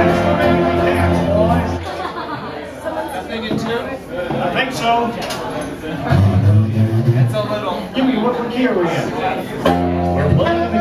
I think so. It's a little. Give me what key are we in? We're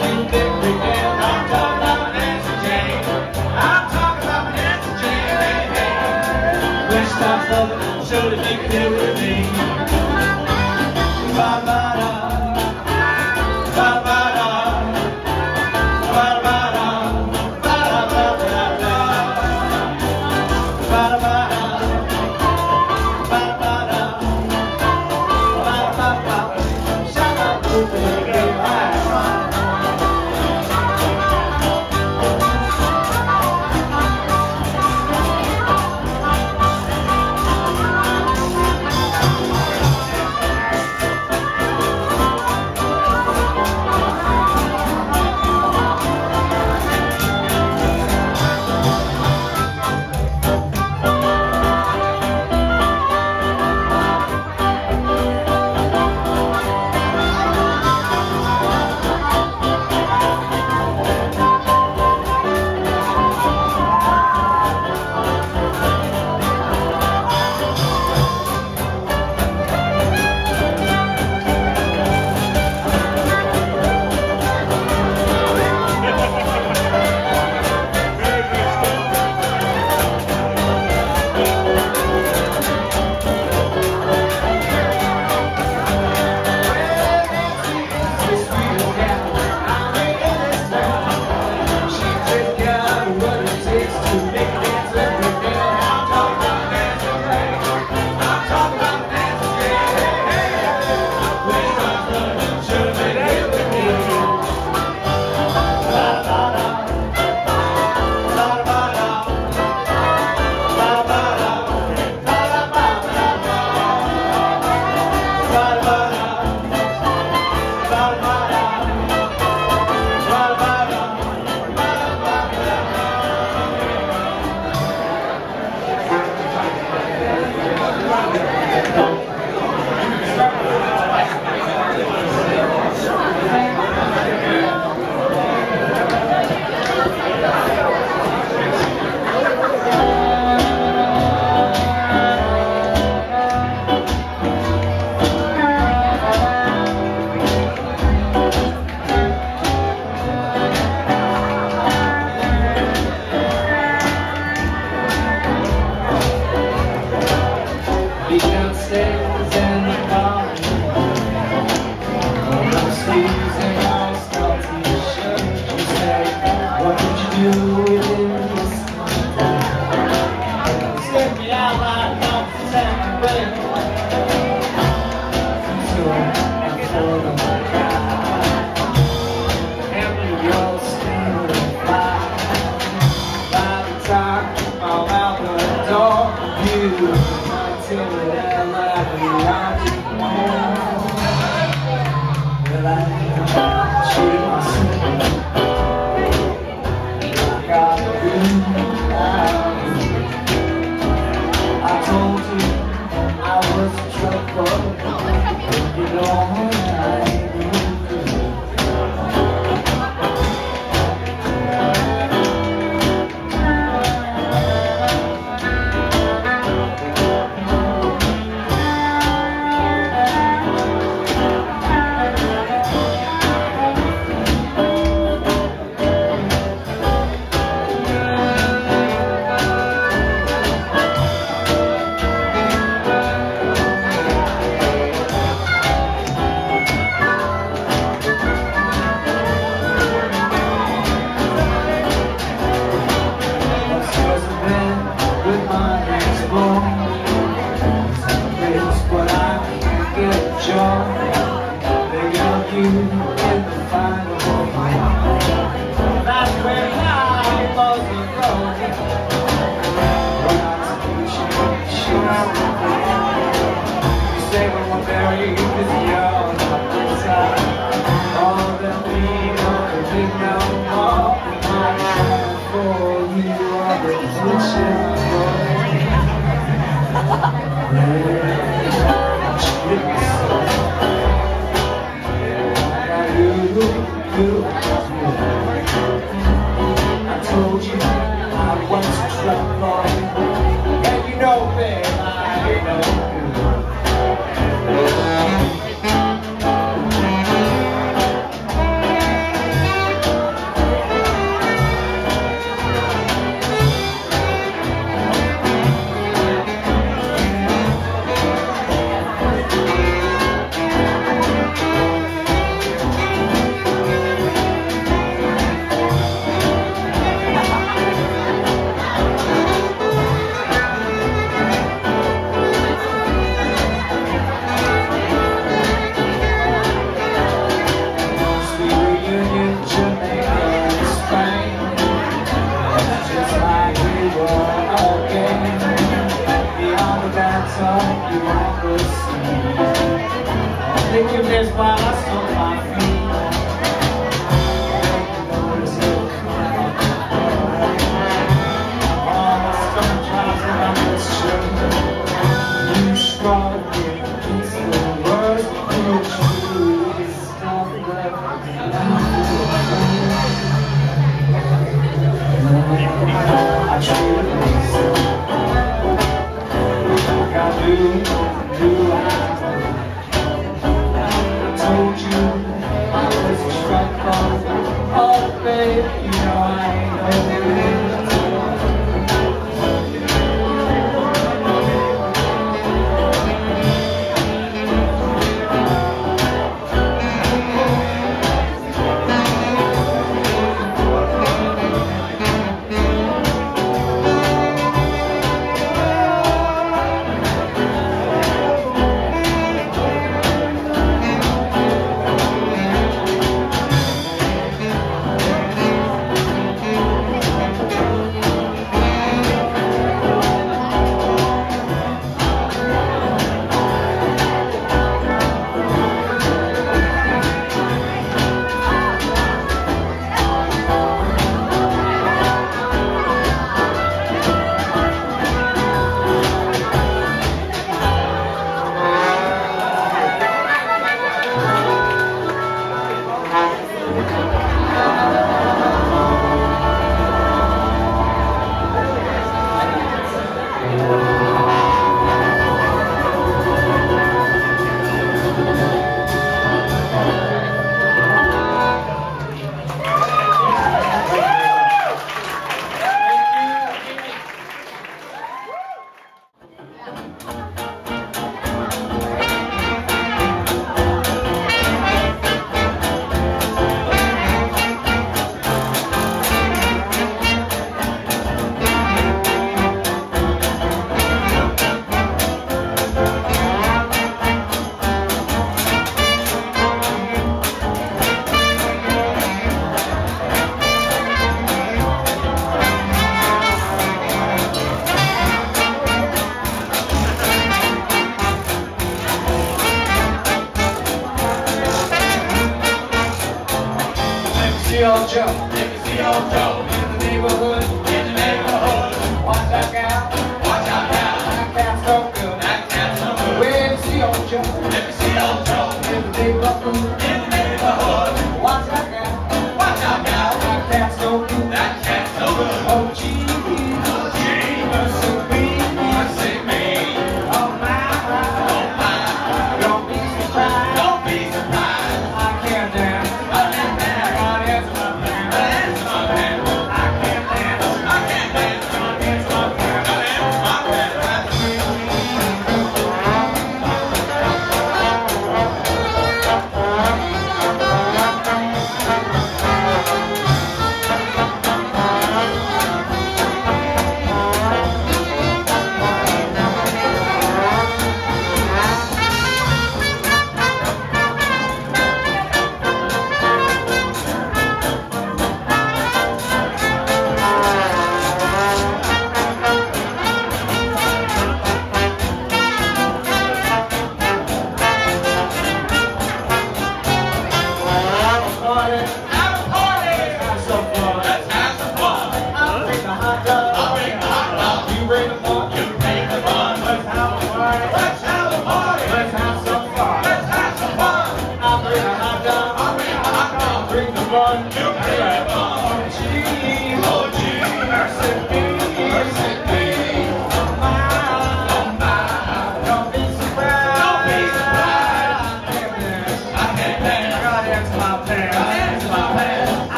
and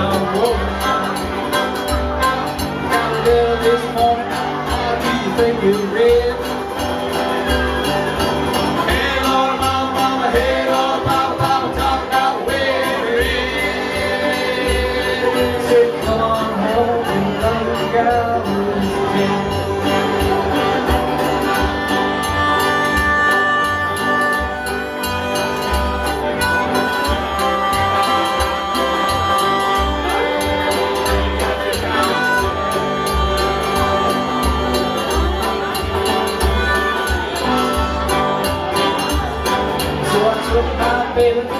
I woke. This morning. How do you think? favorite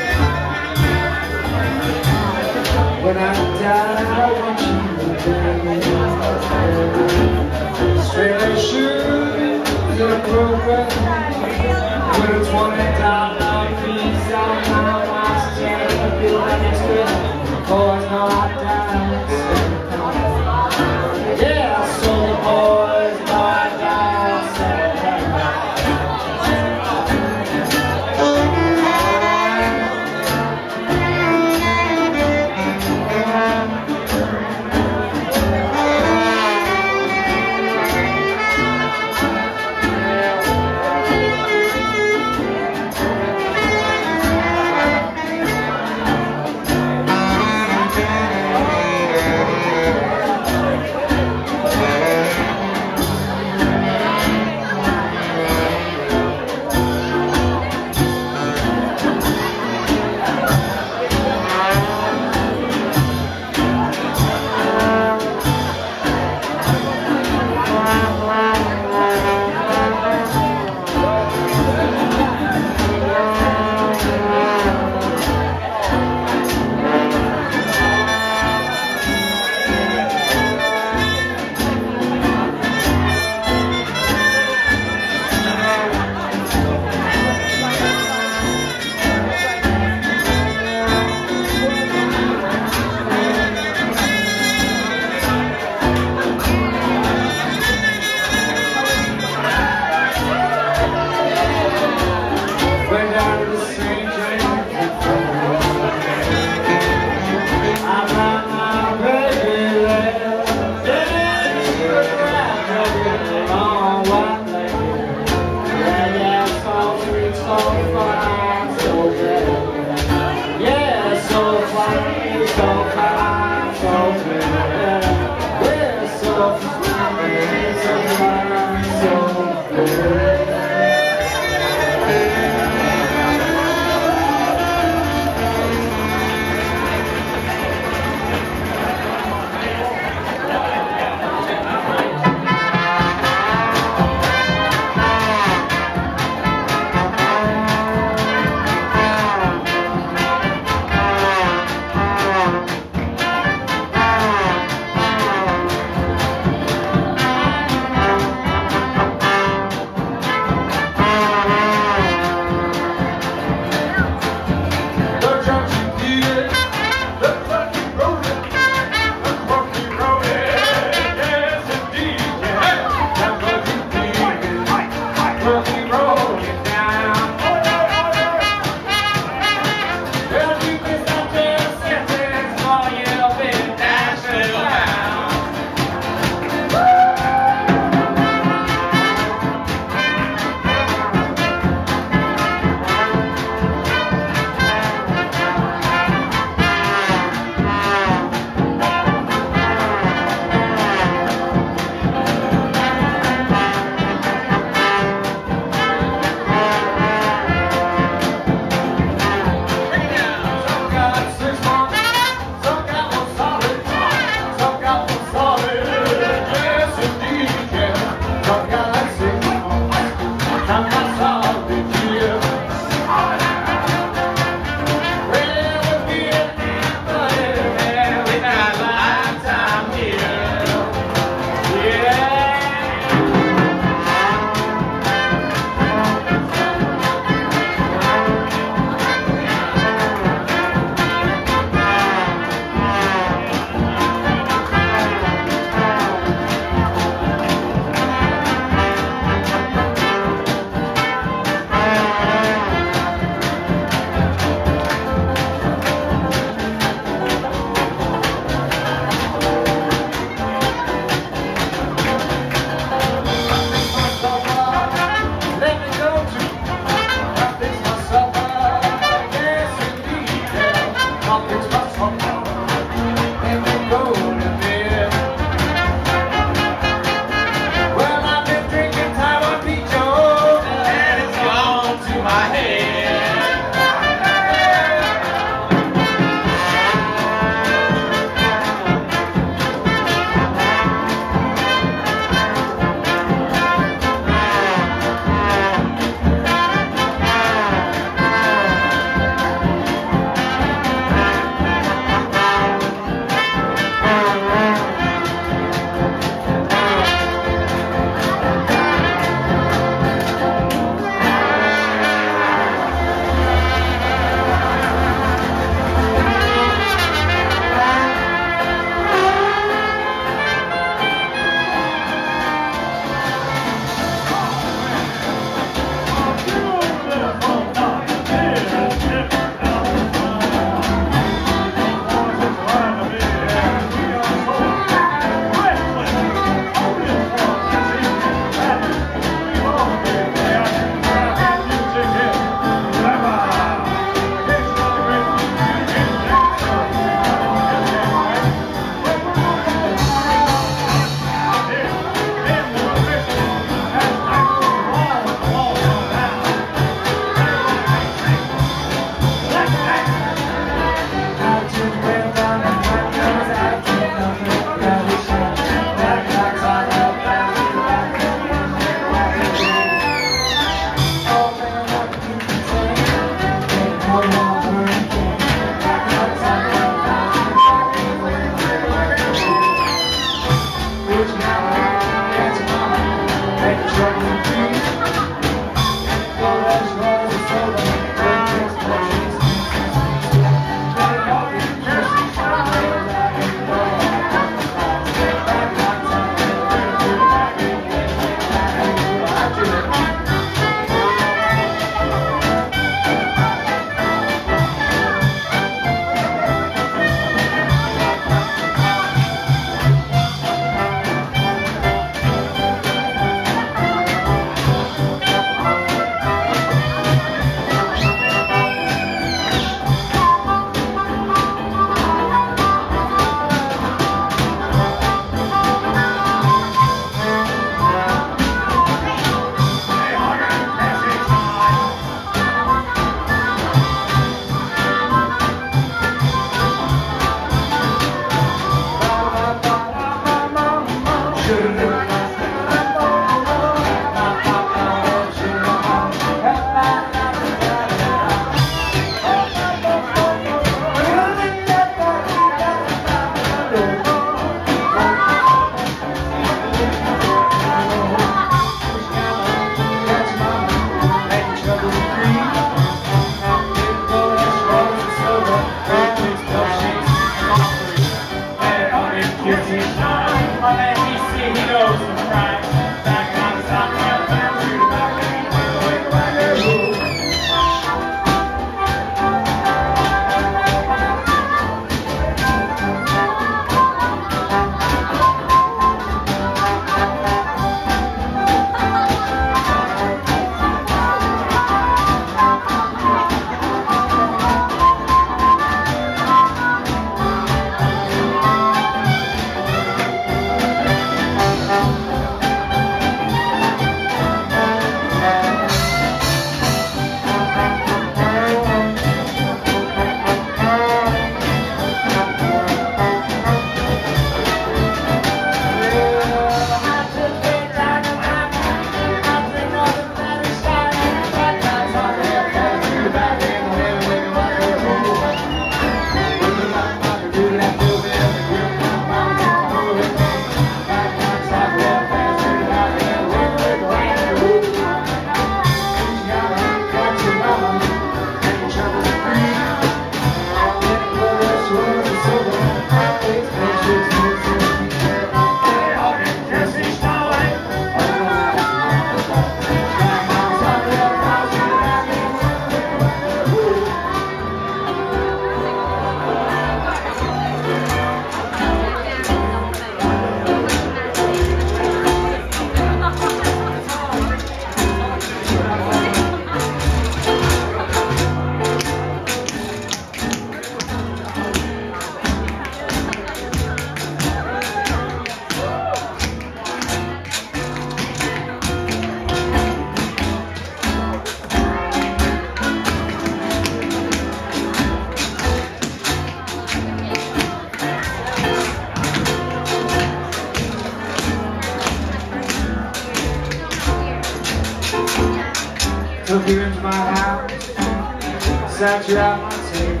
that you have my take.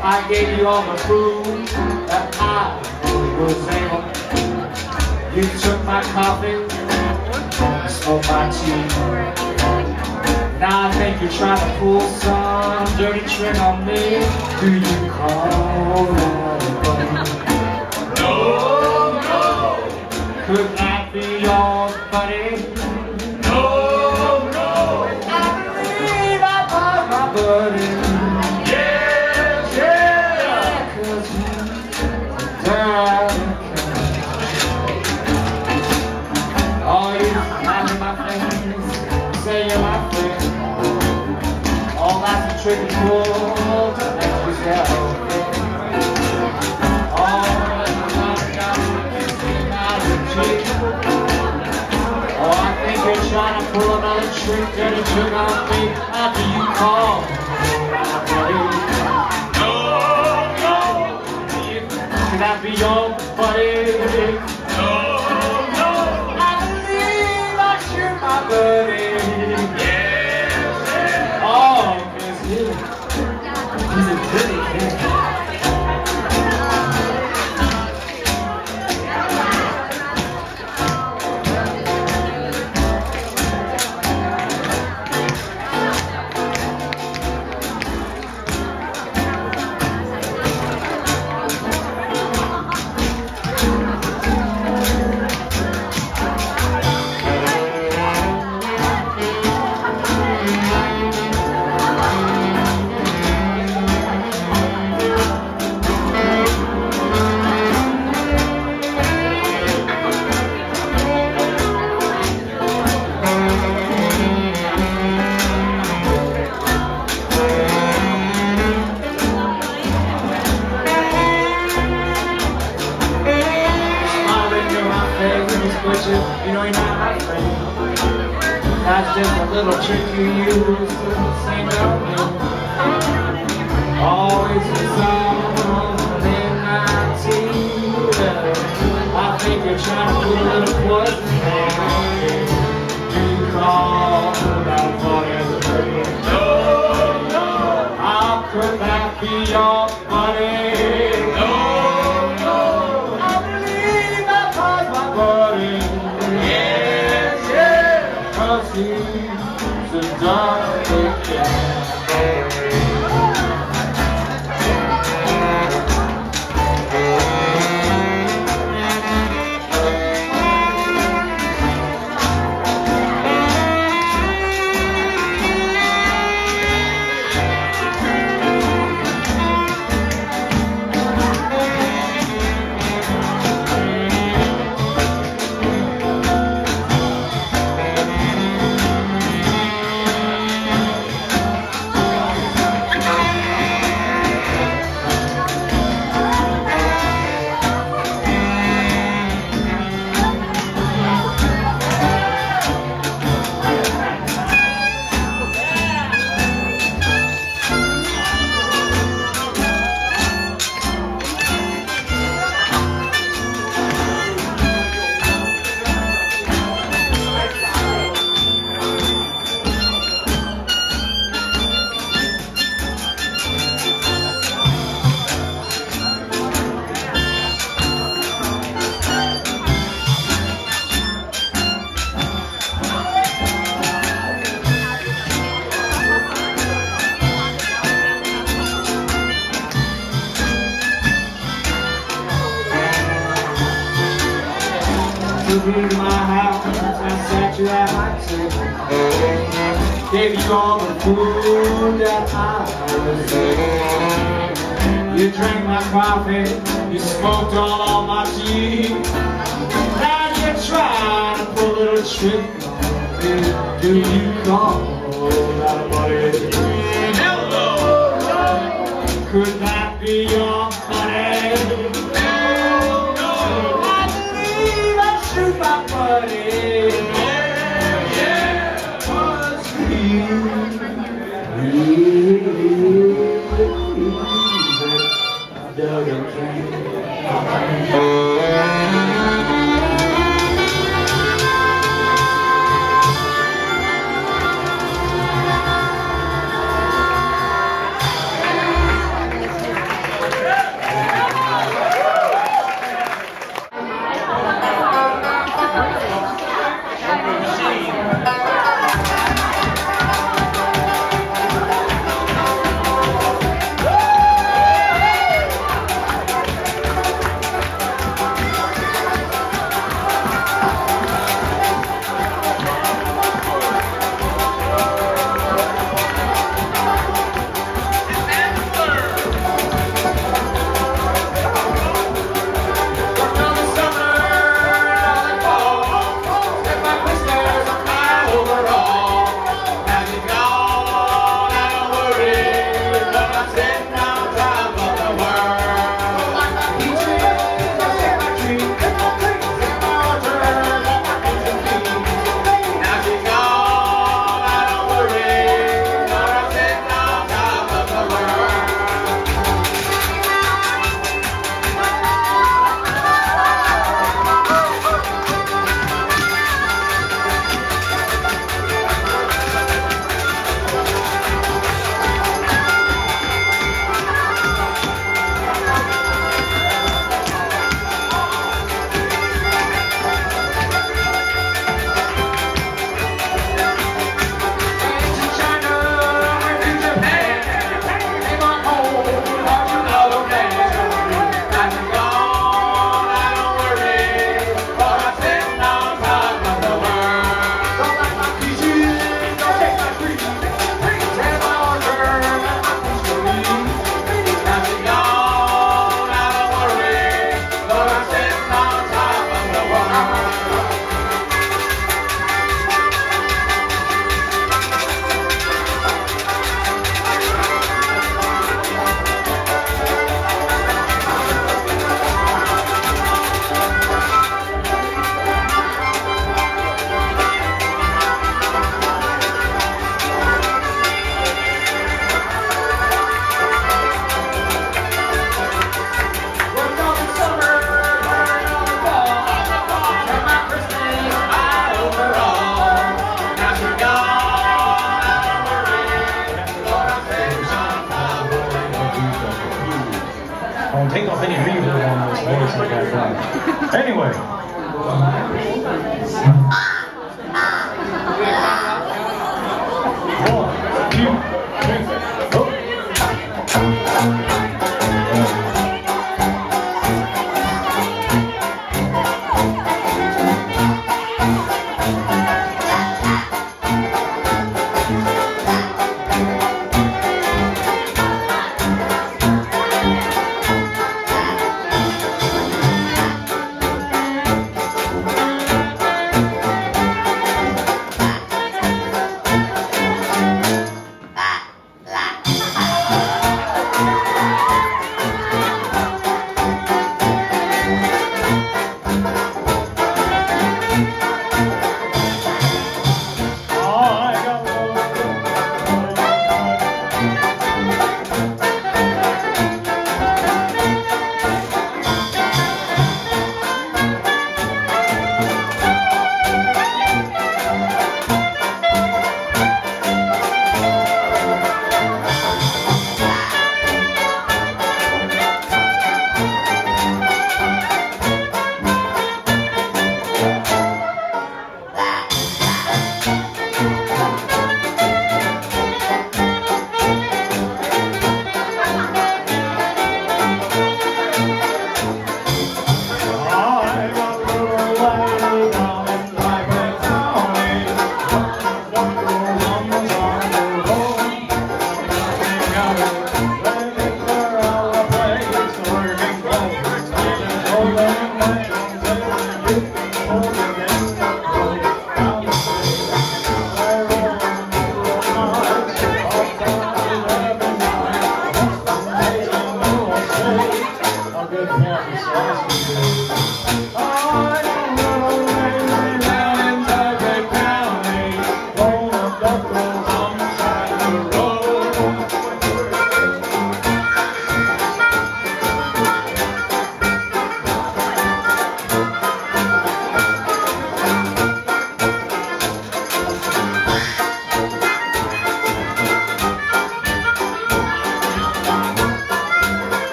I gave you all my food that I was able. You took my coffee, smoked my tea. Now I think you're trying to pull some dirty trick on me. Do you call? Hare